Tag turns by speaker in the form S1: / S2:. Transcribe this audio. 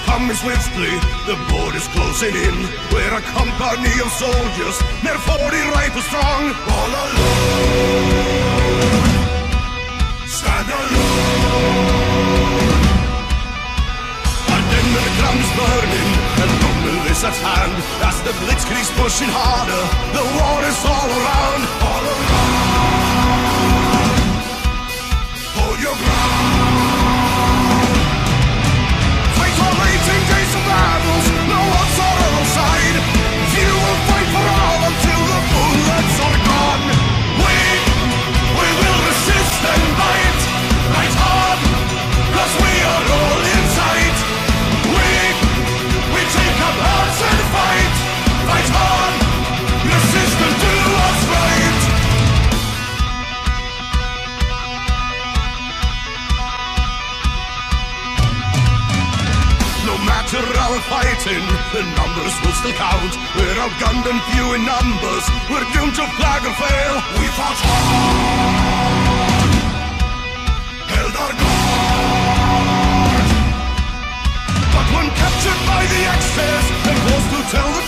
S1: coming swiftly, the border's closing in. We're a company of soldiers, near 40 rifles strong. All alone, stand alone. Our dimmer drums burning, and rumble is at hand. As the blitzkrieg's pushing harder, the war is all around, all No matter our fighting, the numbers will still count. We're outgunned and few in numbers. We're doomed to flag or fail. We fought hard, held our guard. But when captured by the Axis and forced to tell the